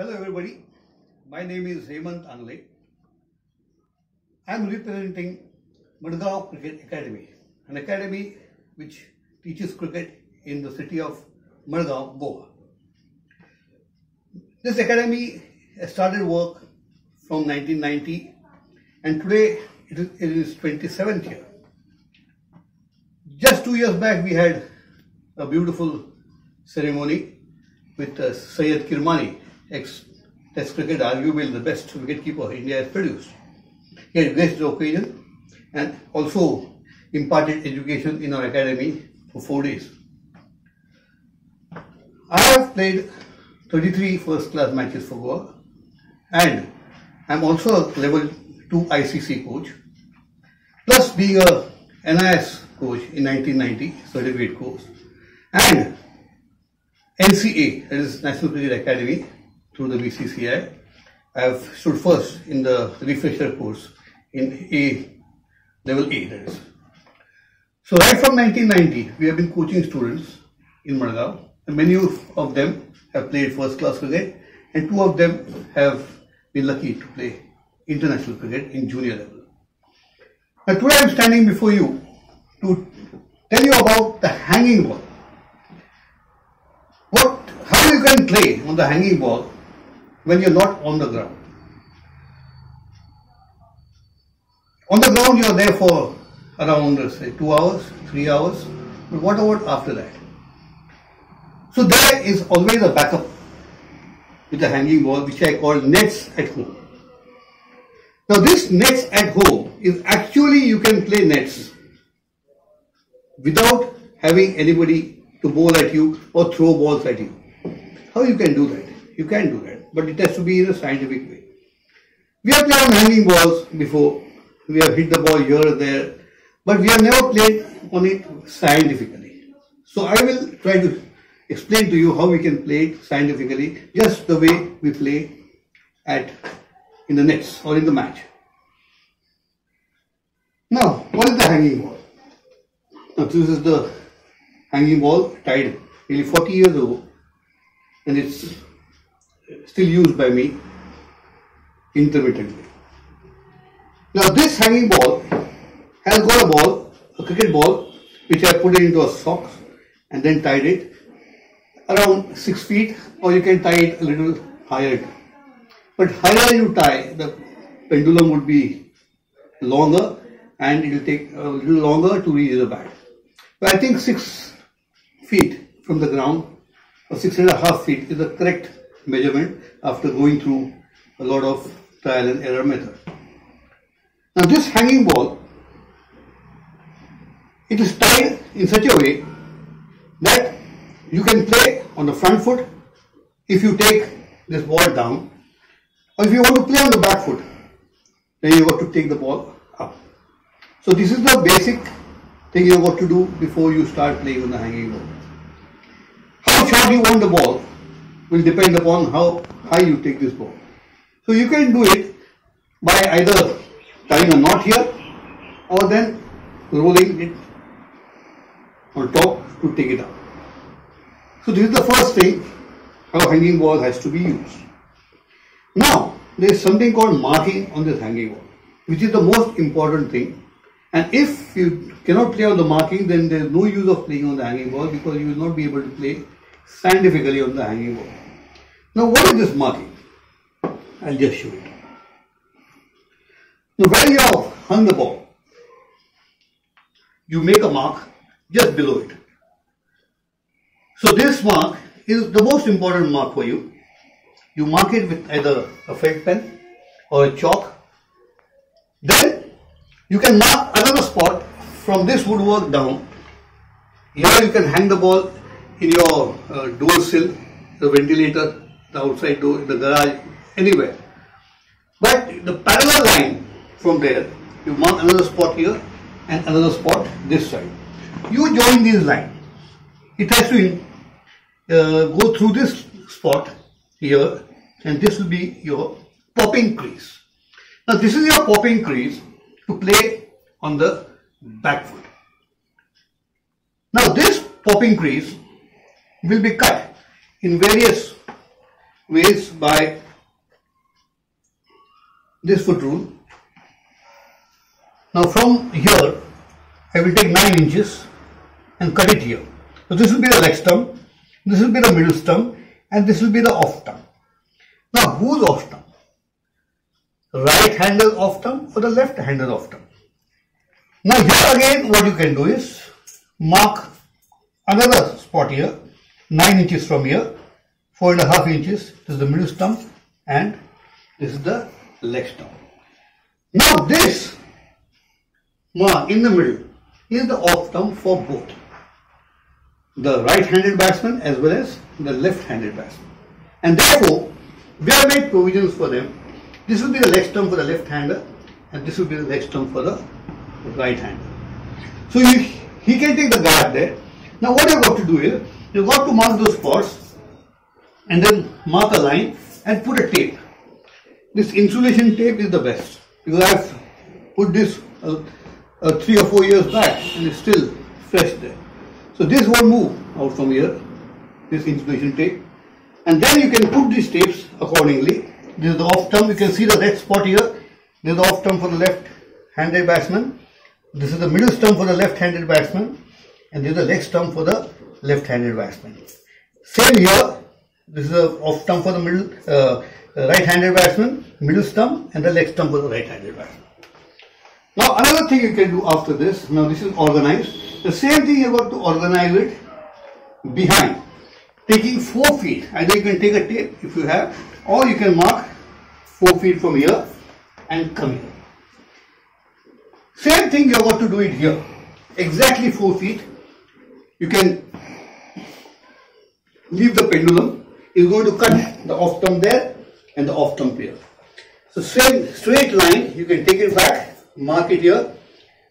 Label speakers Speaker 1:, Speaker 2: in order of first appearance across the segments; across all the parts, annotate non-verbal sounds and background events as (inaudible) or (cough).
Speaker 1: Hello everybody, my name is Hemant Angle. I am representing Madgaon Cricket Academy, an academy which teaches cricket in the city of Madgaon, Goa. This academy started work from 1990 and today it is, it is 27th year. Just two years back we had a beautiful ceremony with uh, Syed Kirmani, ex-test cricket, arguably the best wicketkeeper India has produced. He had graced the occasion and also imparted education in our academy for four days. I have played 33 first class matches for Goa and I am also a level 2 ICC coach plus being a NIS coach in 1990 certificate course and NCA that is National Cricket Academy through the BCCI I have stood first in the refresher course in A level A that is. So right from 1990 we have been coaching students in Madgaon and many of them have played first class cricket and two of them have been lucky to play international cricket in junior level. Now today I am standing before you to tell you about the hanging ball. What, how you can play on the hanging ball when you're not on the ground. On the ground you are there for around say two hours, three hours, but what about after that? So there is always a backup with the hanging ball which I call nets at home. Now this nets at home is actually you can play nets without having anybody to bowl at you or throw balls at you. How you can do that? You can do that, but it has to be in a scientific way. We have played on hanging balls before. We have hit the ball here or there, but we have never played on it scientifically. So I will try to explain to you how we can play it scientifically, just the way we play at in the nets or in the match. Now, what is the hanging ball? Now, this is the hanging ball tied nearly 40 years ago, and it's still used by me intermittently. Now, this hanging ball has got a ball, a cricket ball, which I put it into a sock and then tied it around 6 feet or you can tie it a little higher. But higher you tie, the pendulum would be longer and it will take a little longer to reach the bat. But I think 6 feet from the ground or six and a half feet is the correct measurement after going through a lot of trial and error method. Now this hanging ball, it is tied in such a way that you can play on the front foot if you take this ball down or if you want to play on the back foot then you have to take the ball up. So this is the basic thing you have got to do before you start playing on the hanging ball. How short you want the ball will depend upon how high you take this ball. So you can do it by either tying a knot here or then rolling it on top to take it up. So this is the first thing how hanging ball has to be used. Now there is something called marking on this hanging ball which is the most important thing and if you cannot play on the marking then there is no use of playing on the hanging ball because you will not be able to play scientifically on the hanging ball. Now what is this marking? I'll just show it. Now where you have hung the ball, you make a mark just below it. So this mark is the most important mark for you. You mark it with either a felt pen or a chalk. Then you can mark another spot from this woodwork down. Here you can hang the ball in your uh, door sill, the ventilator, the outside door, the garage, anywhere. But the parallel line from there, you mark another spot here and another spot this side. You join these lines. It has to uh, go through this spot here and this will be your popping crease. Now this is your popping crease to play on the back foot. Now this popping crease will be cut in various ways by this foot rule. Now from here, I will take 9 inches and cut it here. So this will be the leg stump, this will be the middle stump and this will be the off stump. Now whose off stump? Right handle off stump or the left handle off stump? Now here again what you can do is mark another spot here 9 inches from here, 4 and a half inches, this is the middle stump and this is the leg stump. Now this mark in the middle is the off stump for both the right-handed batsman as well as the left-handed batsman. And therefore, we have made provisions for them. This will be the leg stump for the left-hander and this will be the leg stump for the right-hander. So he, he can take the guard there. Now what I've got to do is, you've got to mark those spots and then mark a line and put a tape. This insulation tape is the best because I've put this uh, uh, three or four years back and it's still fresh there. So this won't move out from here, this insulation tape. And then you can put these tapes accordingly. This is the off stump, you can see the red spot here. This is the off stump for the left-handed batsman. This is the middle stump for the left-handed batsman. And this is the leg stump for the left-handed batsman. Same here, this is the off stump for the middle, uh, right-handed batsman, middle stump and the leg stump for the right-handed batsman. Now another thing you can do after this, now this is organized. The same thing you got to organize it behind. Taking 4 feet, either you can take a tape if you have or you can mark 4 feet from here and come here. Same thing you have got to do it here. Exactly 4 feet. You can leave the pendulum. Is going to cut the off stump there and the off stump here. So same straight line, you can take it back, mark it here.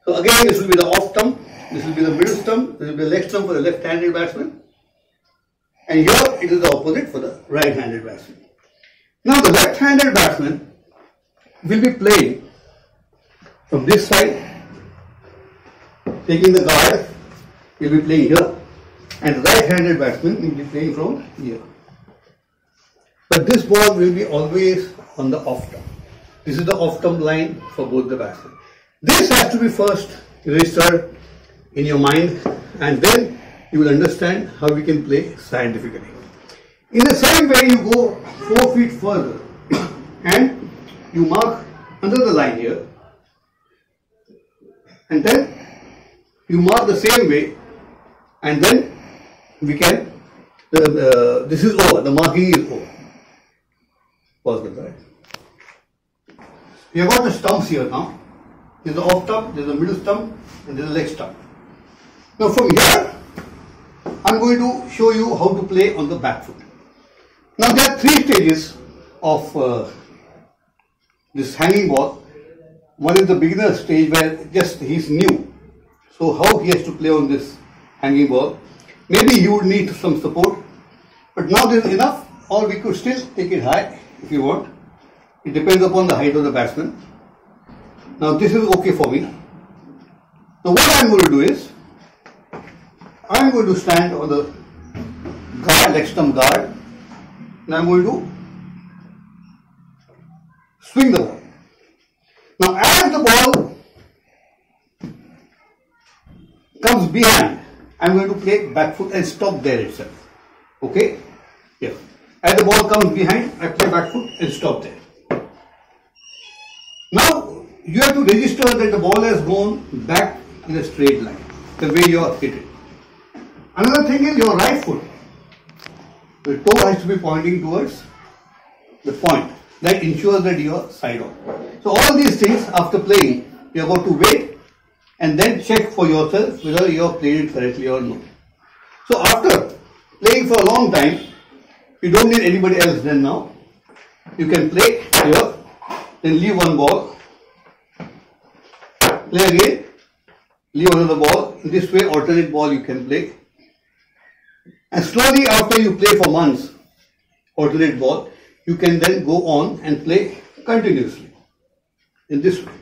Speaker 1: So again this will be the off stump, this will be the middle stump, this will be the leg stump for the left-handed batsman. And here it is the opposite for the right-handed batsman. Now the left-handed batsman will be playing from this side, taking the guard, he will be playing here, and right-handed batsman will be playing from here. But this ball will be always on the off stump. This is the off stump line for both the batsmen. This has to be first registered in your mind and then you will understand how we can play scientifically. In the same way you go 4 feet further (coughs) and you mark the line here and then you mark the same way and then we can, this is over, the marking is over. With that. We have got the stumps here now. There's the off stump, there's the middle stump, and there's the leg stump. Now from here, I'm going to show you how to play on the back foot. Now there are three stages of uh, this hanging ball. One is the beginner stage where just he's new. So how he has to play on this hanging ball. Maybe you would need some support. But now there is enough or we could still take it high if you want. It depends upon the height of the batsman. Now this is okay for me. Now what I am going to do is, I am going to stand on the guard, leg stump guard, and I am going to swing the ball. Now as the ball comes behind, I am going to play back foot and stop there itself. Okay? Here. As the ball comes behind, I play back foot and stop there. Now, you have to register that the ball has gone back in a straight line, the way you are hit it. Another thing is your right foot. The toe has to be pointing towards the point. That ensures that you are side on. So all these things after playing, you have got to wait and then check for yourself whether you have played it correctly or not. So after playing for a long time, you don't need anybody else then now. You can play here, then leave one ball, play again, leave another ball. In this way, alternate ball you can play. And slowly after you play for months, alternate ball, you can then go on and play continuously in this way.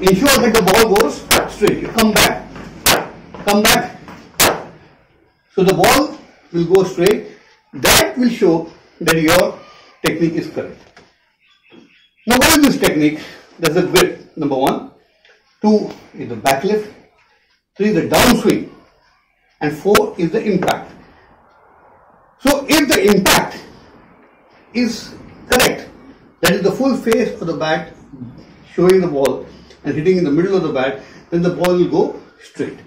Speaker 1: Ensure that the ball goes straight. You come back, come back. So the ball will go straight. That will show that your technique is correct. Now what is this technique? There's a grip, number one. Two is the back lift. Three is the downswing. And four is the impact. So if the impact is correct, that is the full face of the bat showing the ball and hitting in the middle of the bat, then the ball will go straight.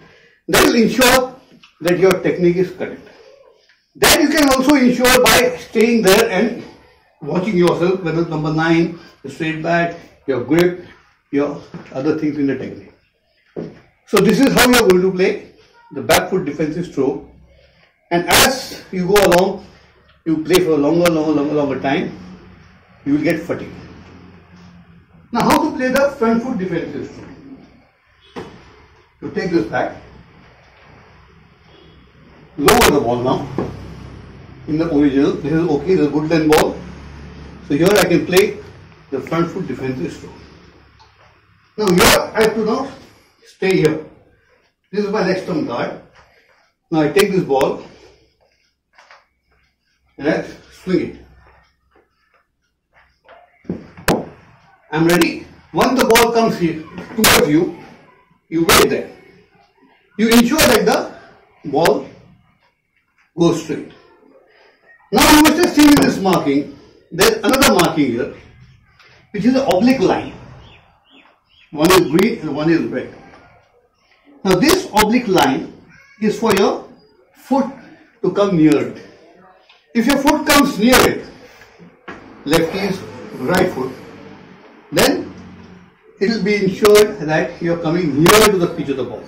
Speaker 1: That will ensure that your technique is correct. That you can also ensure by staying there and watching yourself, whether number nine, the straight bat, your grip, your other things in the technique. So this is how you are going to play the back foot defensive stroke. And as you go along, you play for a longer, longer, longer, longer time, you will get fatigue. Now how to play the front foot defensive stroke? You take this back, lower the ball now. In the original, this is okay, this is good length ball. So here I can play the front foot defensive stroke. Now here I have to now stay here. This is my next term guard. Now I take this ball and I swing it. I'm ready. Once the ball comes here towards you, you wait there. You ensure that the ball goes straight. Now you must have seen this marking, there's another marking here, which is an oblique line. One is green and one is red. Now this oblique line is for your foot to come near it. If your foot comes near it, left is right foot, then it will be ensured that you are coming near to the pitch of the ball.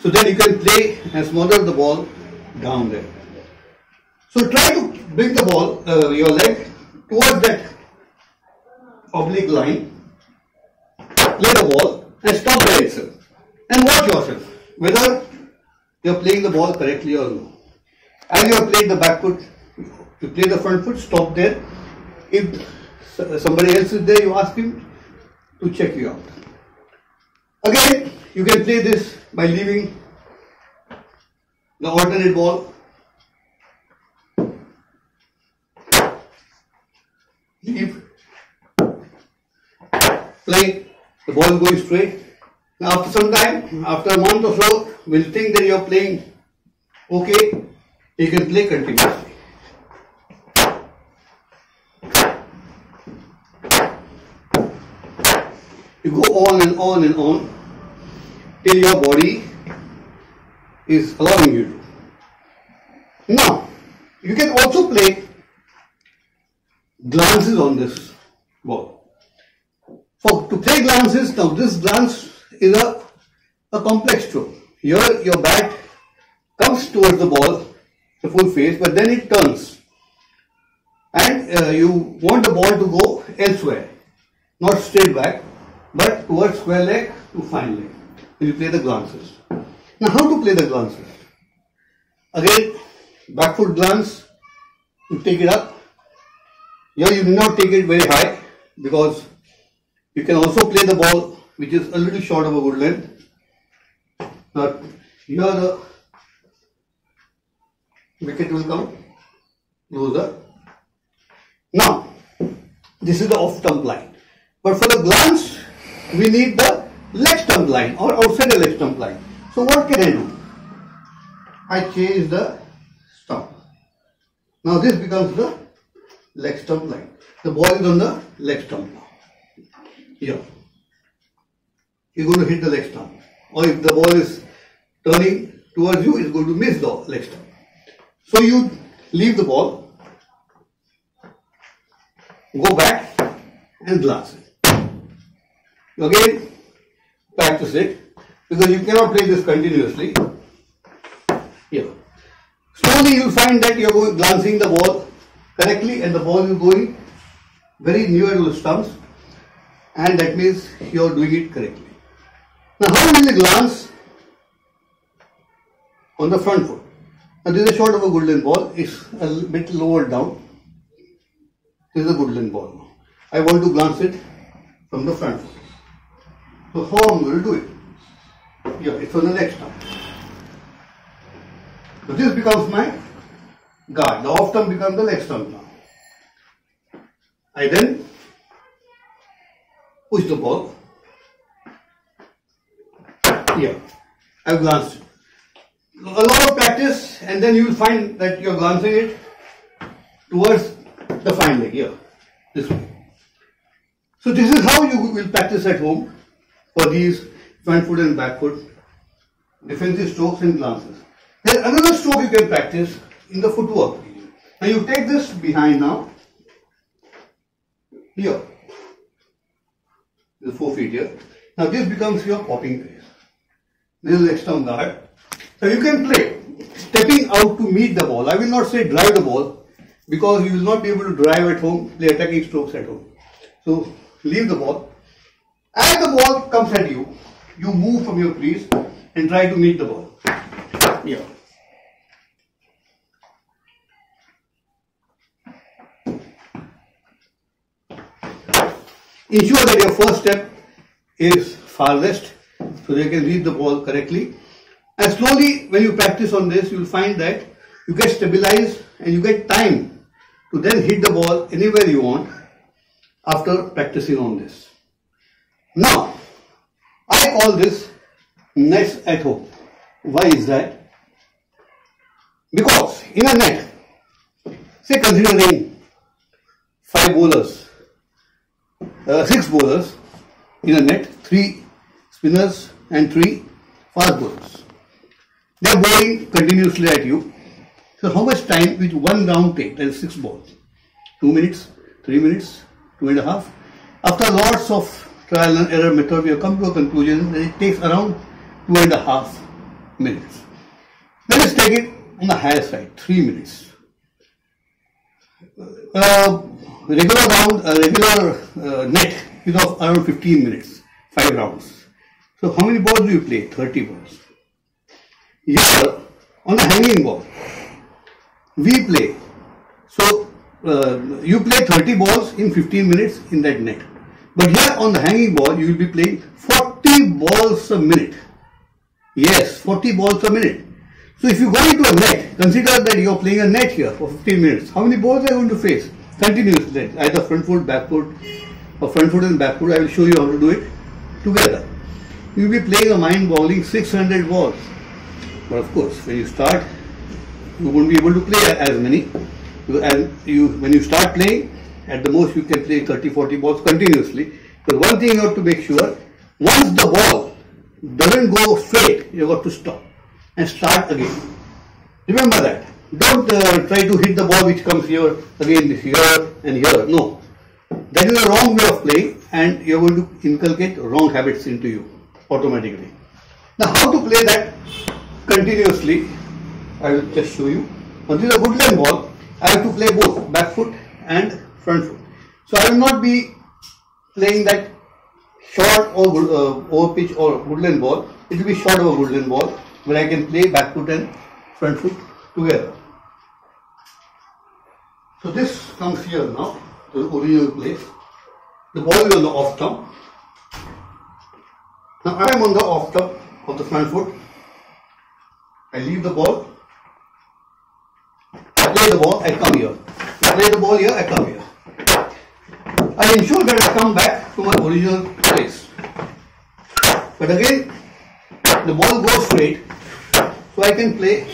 Speaker 1: So then you can play and smother the ball down there. So try to bring the ball, uh, your leg towards that oblique line, play the ball and stop there itself. And watch yourself whether you are playing the ball correctly or no. As you have played the back foot, you play the front foot, stop there. If somebody else is there, you ask him to check you out. Again, you can play this by leaving the alternate ball. Leave. Play. The ball going straight. Now after some time, after a month or so, you think that you are playing okay, you can play continuously. You go on and on and on till your body is allowing you to. Now, you can also play glances on this ball. For to play glances, now this glance is a, a complex stroke. Here your bat comes towards the ball, the full face, but then it turns. And uh, you want the ball to go elsewhere, not straight back, but towards square leg to fine leg. You play the glances. Now how to play the glances? Again, back foot glance, you take it up. Here you do not take it very high because you can also play the ball which is a little short of a good length. Now here the wicket will come closer. Now this is the off stump line. But for the glance, we need the leg stump line or outside the leg stump line. So what can I do? I change the stump. Now this becomes the leg stump line. The ball is on the leg stump now. Here. You're going to hit the leg stump. Or if the ball is turning towards you, it's going to miss the leg stump. So you leave the ball, go back and glance it. Again, practice it because you cannot play this continuously. Here. Slowly you find that you are glancing the ball correctly and the ball is going very near to the stumps and that means you are doing it correctly. Now how will you glance on the front foot? Now this is a short of a good length ball, it's a bit lower down. This is a good length ball. I want to glance it from the front foot. Going to do it? Yeah, it's on the next stump. So this becomes my guard. The off stump becomes the next stump now. I then push the ball. Here, I've glanced. A lot of practice and then you will find that you're glancing it towards the fine leg here, this way. So this is how you will practice at home for these front foot and back foot defensive strokes and glances. There's another stroke you can practice in the footwork. Now you take this behind now, here, the four feet here. Now this becomes your popping pace. This is the external guard. So you can play stepping out to meet the ball. I will not say drive the ball because you will not be able to drive at home, play attacking strokes at home. So leave the ball. As the ball comes at you, you move from your crease and try to meet the ball. Here. Ensure that your first step is farthest so you can read the ball correctly. And slowly, when you practice on this, you will find that you get stabilized and you get time to then hit the ball anywhere you want after practicing on this. Now, I call this nets at home. Why is that? Because in a net, say considering five bowlers, uh, six bowlers in a net, three spinners and three fast bowlers. They are bowling continuously at you. So how much time with one round take? That is six balls. Two minutes, three minutes, two and a half. After lots of trial and error method, we have come to a conclusion that it takes around two and a half minutes. Let us take it on the higher side, three minutes. Uh, regular round, uh, regular uh, net is of around 15 minutes, five rounds. So how many balls do you play? 30 balls. Here, on the hanging ball, we play. So uh, you play 30 balls in 15 minutes in that net. But here on the hanging ball, you will be playing 40 balls a minute. Yes, 40 balls a minute. So if you go into a net, consider that you are playing a net here for 15 minutes. How many balls are you going to face? Continuously, either front foot, back foot, or front foot and back foot. I will show you how to do it together. You will be playing a mind bowling 600 balls. But of course, when you start, you won't be able to play as many. And you, when you start playing, at the most you can play 30, 40 balls continuously. But one thing you have to make sure, once the ball doesn't go straight, you have got to stop and start again. Remember that. Don't uh, try to hit the ball which comes here, again this here and here. No. That is a wrong way of playing and you are going to inculcate wrong habits into you automatically. Now how to play that continuously, I will just show you. Now this is a good length ball. I have to play both back foot and So I will not be playing that short or uh, over pitch or good length ball. It will be short over good length ball where I can play back foot and front foot together. So this comes here now, the original place. The ball is on the off stump. Now I am on the off stump of the front foot. I leave the ball. I play the ball, I come here. I play the ball here, I come here. I ensure that I come back to my original place. But again, the ball goes straight, so I can play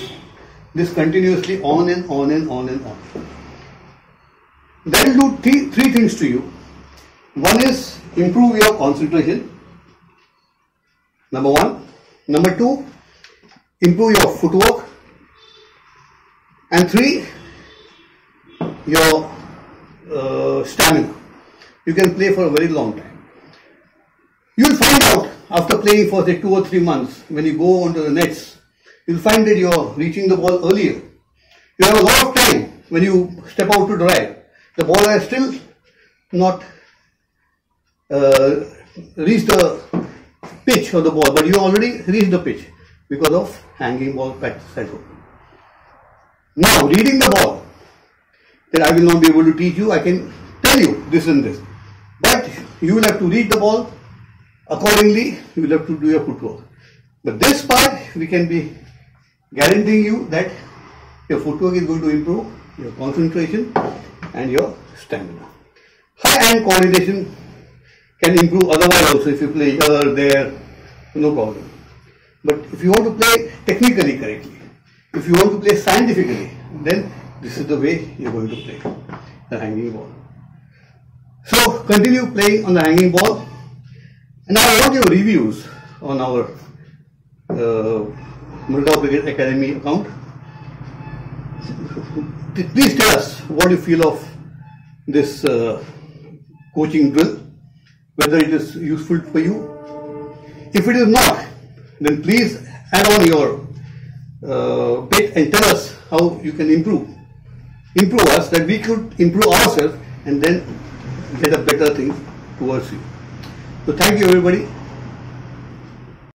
Speaker 1: this continuously on and on and on and on. That will do three, three things to you. One is improve your concentration. Number one. Number two, improve your footwork. And three, your uh, stamina. You can play for a very long time. You will find out after playing for say two or three months when you go onto the nets, you'll find that you're reaching the ball earlier. You have a lot of time when you step out to drive. The ball has still not uh, reached the pitch of the ball, but you already reached the pitch because of hanging ball practice at. Now, reading the ball, that I will not be able to teach you, I can tell you this and this. You will have to read the ball accordingly you will have to do your footwork. But this part we can be guaranteeing you that your footwork is going to improve, your concentration and your stamina. High hand coordination can improve otherwise also if you play here, there, no problem. But if you want to play technically correctly, if you want to play scientifically, then this is the way you're going to play the hanging ball. So continue playing on the hanging ball. And I want your reviews on our uh, Academy account. Please tell us what you feel of this uh, coaching drill, whether it is useful for you. If it is not, then please add on your uh, bit and tell us how you can improve. Improve us that we could improve ourselves and then get a better thing towards you. So thank you everybody.